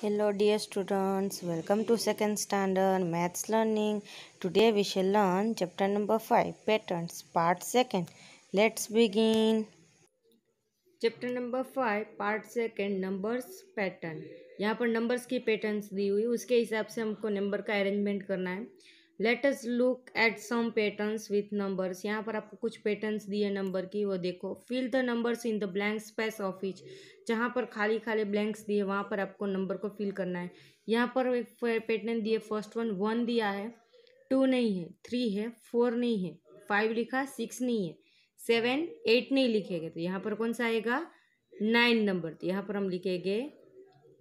Hello, dear students. Welcome to second standard maths learning. Today we shall learn chapter number 5 patterns part second. Let's begin. Chapter number five part second numbers pattern यहाँ पर numbers की patterns दी हुई उसके हिसाब से हमको number का arrangement करना है let us look at some patterns with numbers यहाँ पर आपको कुछ पैटर्न्स दिए नंबर की, वो देखो। Fill the numbers in the blank space of each जहाँ पर खाली खाली ब्लैंक्स दिए, वहाँ पर आपको नंबर को फिल करना है। यहाँ पर एक पैटर्न दिए फ़र्स्ट वन वन दिया है। टू नहीं है थ्री है फोर नहीं है फाइव लिखा सिक्स नहीं है सेवन एट नहीं लिखेंगे। तो यहाँ पर कौन सा आएगा? नाइन नंबर तो यहाँ पर हम लिखेंगे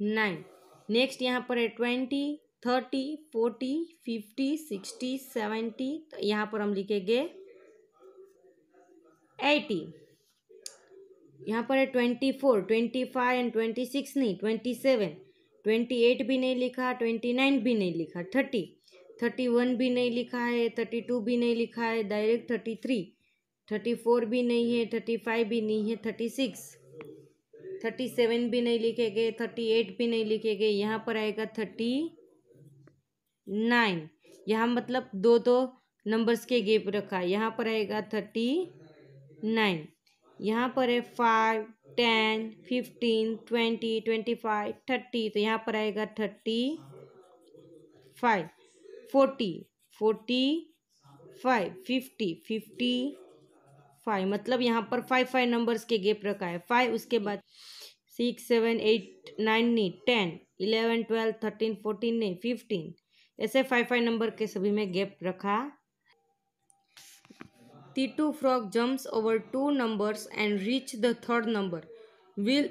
नाइन नेक्स्ट यहाँ पर है twenty thirty, forty, fifty, sixty, seventy तो यहाँ पर हम लिखेंगे एटी। यहाँ पर है twenty four, twenty five and twenty six नहीं, ट्वेंटी सेवन। ट्वेंटी एट भी नहीं लिखा, ट्वेंटी नाइन भी नहीं लिखा, थर्टी। थर्टी वन भी नहीं लिखा है, थर्टी टू भी नहीं लिखा है, direct thirty three. Thirty four भी नहीं है, थर्टी फाइव भी नहीं है, थर्टी सिक्स। थर्टी सेवन भी नहीं लिखेंगे, थर्टी एट भी नहीं लिखेंगे, यहाँ पर आएगा थर्टी। नाइन। यहाँ मतलब दो दो नंबर्स के गेप रखा। है यहाँ पर आएगा थर्टी नाइन यहाँ पर है five ten fifteen twenty twenty five thirty तो यहाँ पर आएगा thirty five forty forty five fifty fifty five मतलब यहाँ पर फाइव फाइव नंबर्स के गेप रखा है। फाइव उसके बाद सिक्स सेवन एट नाइन नहीं ten eleven twelve thirteen fourteen नहीं फिफ्टीन ऐसे फाइव फाइव नंबर के सभी में गैप रखा T2 frog jumps over two numbers and reach the third number. Will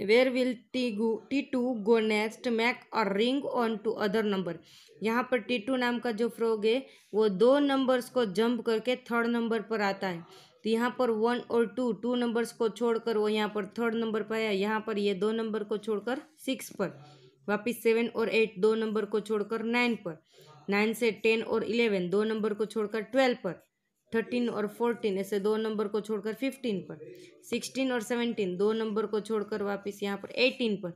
where will go, T2 go next? Make a ring on to other number. यहाँ पर T2 नाम का जो फ्रॉग है वो दो नंबर्स को जंप करके थर्ड नंबर पर आता है तो यहाँ पर वन और टू टू नंबर्स को छोड़कर वो यहाँ पर थर्ड नंबर पर आया यहाँ पर ये दो नंबर को छोड़कर सिक्स पर वापिस सेवन और एट, दो नंबर को छोड़कर नाइन पर। नाइन से टेन और इलेवन, दो नंबर को छोड़कर ट्वेल्व पर। थर्टीन और फोर्टीन, ऐसे दो नंबर को छोड़कर फिफ्टीन पर। सिक्सटीन और सेवनटीन, दो नंबर को छोड़कर वापस यहाँ पर एटीन पर।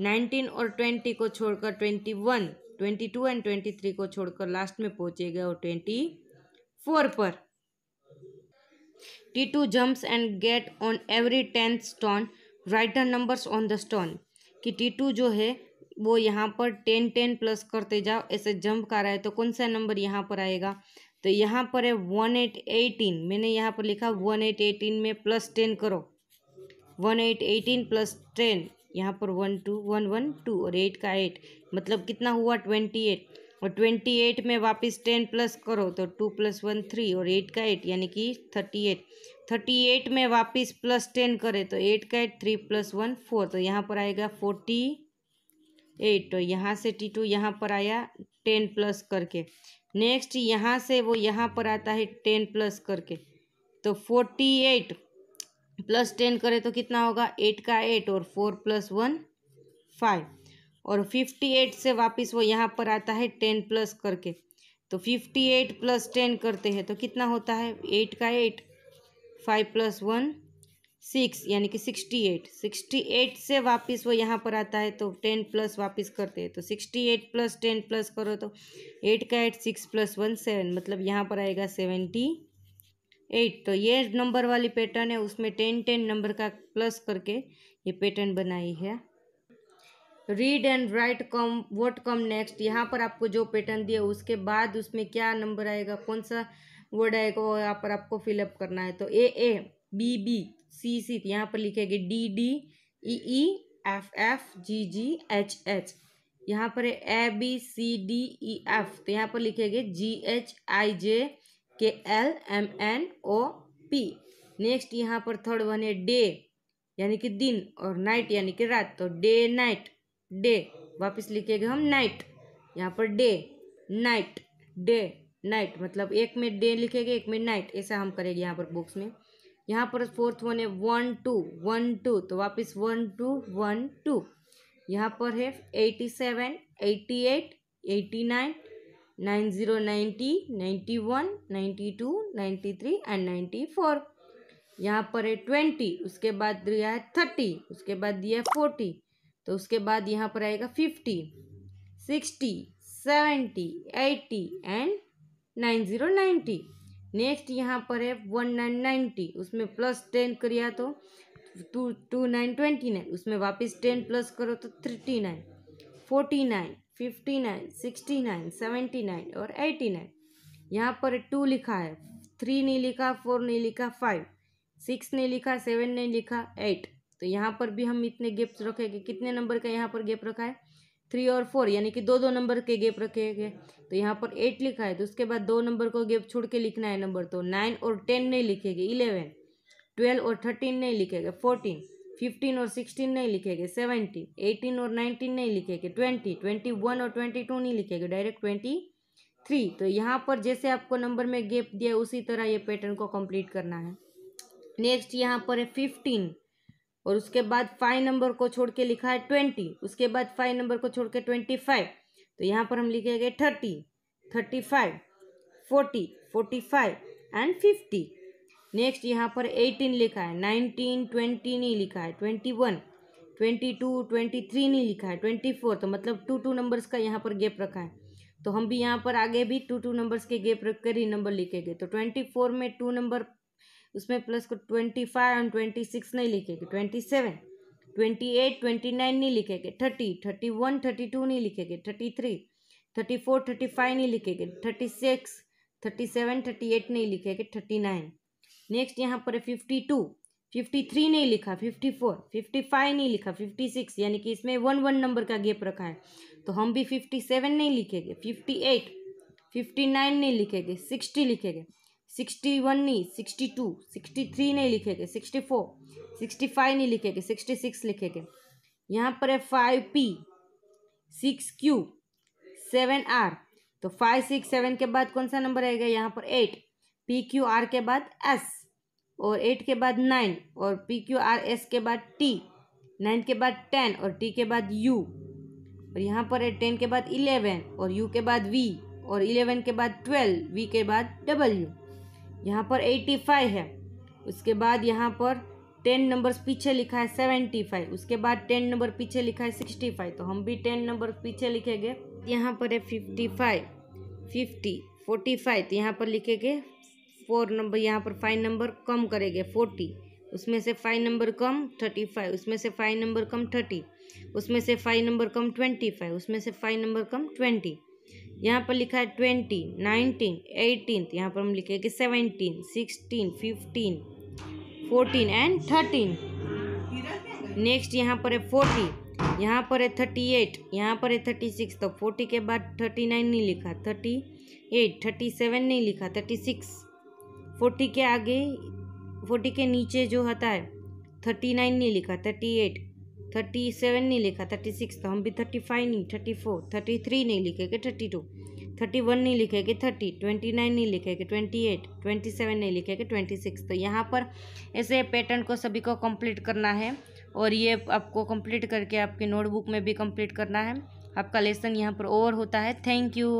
नाइनटीन और ट्वेंटी को छोड़कर twenty one, twenty two and twenty three को छोड़कर लास्ट में पहुँचेगा और ट्वेंटी फोर पर। T two jumps and get on every tenth stone right the numbers on the stone कि टी टू जो है वो यहाँ पर टेन टेन प्लस करते जाओ, ऐसे जंप कर रहा है तो कौन सा नंबर यहाँ पर आएगा? तो यहाँ पर है वन एट एटीन, मैंने यहाँ पर लिखा वन एट एटीन में प्लस टेन करो। One eight eighteen plus ten, यहाँ पर one two, one one two और एट का एट मतलब कितना हुआ? Twenty eight. और ट्वेंटी एट में वापस टेन प्लस करो तो टू प्लस वन थ्री और एट का एट, यानी कि थर्टी एट। थर्टी एट में वापस प्लस टेन करे तो एट का eight, three plus one four तो यहाँ पर आएगा फोर्टी एट तो यहाँ से टी टू यहाँ पर आया टेन प्लस करके। नेक्स्ट यहाँ से वो यहाँ पर आता है टेन प्लस करके। तो फोर्टी एट प्लस टेन करे तो कितना होगा? एट का एट और फोर प्लस वन फाइव। और फिफ्टी एट से वापस वो यहाँ पर आता है टेन प्लस करके। तो फिफ्टी एट प्लस टेन करते हैं तो कितना होता है? एट का eight, five plus one six, यानी कि सिक्सटी एट। सिक्सटी एट से वापस वो यहाँ पर आता है तो टेन प्लस वापस करते हैं। तो sixty eight plus ten plus करो तो एट का eight, six plus one, seven. मतलब यहाँ पर आएगा सेवेंटी एट। तो ये नंबर वाली पैटर्न है, उसमें टेन टेन नंबर का प्लस करके ये पैटर्न बनाई है। Read and write come vote come next? यहाँ पर आपको जो पैटर्न दिया, उसके बाद उसमें क्या नंबर आएगा, कौन सा वर्ड आएगा, वो यहाँ पर आपको फिलअप करना है। तो ए ए, बी बी। सी सी यहाँ पर लिखेंगे D D E E F F G G H H यहाँ पर A B C D E F तो यहाँ पर लिखेंगे G H I J K L M N O P next यहाँ पर थर्ड वन है डे यानी कि दिन और नाइट यानी कि रात. तो डे नाइट डे वापस लिखेंगे हम नाइट यहाँ per day night day night मतलब एक में डे लिखेंगे, एक में नाइट ऐसा हम करेंगे यहाँ पर बुक्स में. यहाँ पर फोर्थ वन है वन टू वन टू तो वापस वन टू वन टू यहाँ पर है eighty seven eighty eight eighty nine nine zero ninety ninety one ninety two ninety three and ninety four यहाँ पर है ट्वेंटी उसके बाद दिया है थर्टी उसके बाद दिया है फोर्टी तो उसके बाद यहाँ पर आएगा fifty sixty seventy eighty and nine zero ninety next यहाँ पर है वन नाइन नाइन्टी उसमें प्लस टेन करिए तो two two nine twenty nine उसमें वापस टेन प्लस करो तो thirty nine forty nine fifty nine sixty nine seventy nine और एटी नाइन यहाँ पर टू लिखा है थ्री नहीं लिखा फोर नहीं लिखा फाइव सिक्स नहीं लिखा सेवन नहीं लिखा एट तो यहाँ पर भी हम इतने गेप्स रखेंगे, कितने नंबर का यहाँ पर गेप रखा है? थ्री और फोर, यानी कि दो दो नंबर के गेप रखे गए। तो यहाँ पर एट लिखा है तो उसके बाद दो नंबर को गेप छोड़ के लिखना है नंबर। तो नाइन और टेन नहीं लिखेंगे इलेवन ट्वेल्व और थर्टीन नहीं लिखेंगे फोर्टीन फिफ्टीन और सिक्सटीन नहीं लिखेंगे सेवनटीन एटीन और नाइनटीन नहीं लिखेंगे ट्वेंटी ट्वेंटी वन और ट्वेंटी टू नहीं लिखेंगे डायरेक्ट ट्वेंटी थ्री तो यहाँ पर जैसे आपको नंबर में गेप दिया उसी तरह ये पैटर्न को कंप्लीट करना है। नेक्स्ट यहाँ पर है फिफ्टीन और उसके बाद फाइव नंबर को छोड़ के लिखा है ट्वेंटी उसके बाद फाइव नंबर को छोड़ के ट्वेंटी फाइव तो यहाँ पर हम लिखेंगे thirty thirty five forty forty five and fifty next यहाँ पर एटीन लिखा है नाइनटीन ट्वेंटी नहीं लिखा है twenty one twenty two twenty three नहीं लिखा है ट्वेंटी फोर तो मतलब टू टू नंबर्स का यहाँ पर गैप रखा है। तो हम भी यहाँ पर आगे भी टू टू नंबर्स के गैप रख कर ही नंबर लिखेंगे। तो ट्वेंटी फोर में टू नंबर उसमें प्लस को twenty five and twenty six नहीं लिखेंगे twenty seven twenty eight twenty nine नहीं लिखेंगे thirty thirty one thirty two नहीं लिखेंगे thirty three thirty four thirty five नहीं लिखेंगे thirty six thirty seven thirty eight नहीं लिखेंगे थर्टी नाइन नेक्स्ट यहाँ पर है फिफ्टी टू फिफ्टी थ्री नहीं लिखा फिफ्टी फोर फिफ्टी फाइव नहीं लिखा फिफ्टी सिक्स यानी कि इसमें वन वन नंबर का गैप रखा है। तो हम भी फिफ्टी सेवन नहीं लिखेंगे फिफ्टी एट फिफ्टी नाइन नहीं लिखेंगे सिक्सटी लिखेंगे। सिक्सटी वन नहीं सिक्सटी टू सिक्सटी थ्री नहीं लिखेंगे सिक्सटी फोर सिक्सटी फाइव नहीं लिखेंगे सिक्सटी सिक्स लिखेंगे यहाँ पर है five P six Q seven R तो फाइव सिक्स सेवन के बाद कौन सा नंबर आएगा यहाँ पर एट पी क्यू आर के बाद एस और एट के बाद नाइन और पी क्यू आर एस के बाद टी नाइन के बाद टेन और टी के बाद यू और यहाँ पर है टेन के बाद इलेवन और यू के बाद वी और इलेवन के बाद ट्वेल्व वी के बाद डब्ल्यू यहाँ पर एट्टी फाइव है। उसके बाद यहाँ पर टेन नंबर्स पीछे लिखा है सेवेंटी फाइव उसके बाद टेन नंबर पीछे लिखा है सिक्सटी फाइव तो हम भी टेन नंबर पीछे लिखेंगे। यहाँ पर है fifty five fifty forty five तो यहाँ पर लिखेंगे फोर नंबर यहाँ पर फाइव नंबर कम करेंगे फोर्टी उसमें से फाइव नंबर कम थर्टी फाइव उसमें से फाइव नंबर कम थर्टी उसमें से फाइव नंबर कम ट्वेंटी फाइव उसमें से फाइव नंबर कम ट्वेंटी यहाँ पर लिखा है ट्वेंटी, नाइनटीन, एटीन यहाँ पर हम लिखे लिखेंगे seventeen, sixteen, fifteen, fourteen and thirteen. Next यहाँ पर है फोर्टी, यहाँ पर है थर्टी एट, यहाँ पर है थर्टी सिक्स तो फोर्टी के बाद थर्टी नाइन नहीं लिखा, थर्टी एट, थर्टी सेवन नहीं लिखा, थर्टी सिक्स। फोर्टी के आगे, फोर्टी के नीचे जो होता है, थर्टी नाइन नहीं लिखा, थर्टी एट। थर्टी सेवन नहीं लिखा थर्टी सिक्स तो हम भी थर्टी फाइव नहीं थर्टी फोर थर्टी थ्री नहीं लिखेंगे थर्टी टू थर्टी वन नहीं लिखेंगे थर्टी ट्वेंटी नाइन नहीं लिखेंगे ट्वेंटी एट ट्वेंटी सेवन नहीं लिखेंगे ट्वेंटी सिक्स तो यहाँ पर ऐसे पैटर्न को सभी को कंप्लीट करना है और ये आपको कंप्लीट करके आपके नोटबुक में भी कंप्लीट करना है। आपका लेसन यहाँ पर ओवर होता है। Thank you